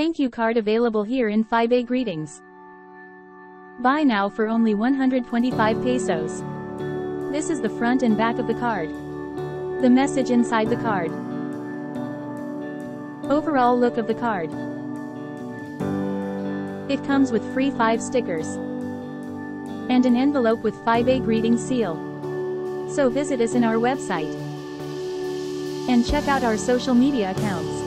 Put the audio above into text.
Thank you card available here in FiBei greetings. Buy now for only 125 pesos. This is the front and back of the card. The message inside the card. Overall look of the card. It comes with free 5 stickers. And an envelope with FiBei greeting seal. So visit us in our website. And check out our social media accounts.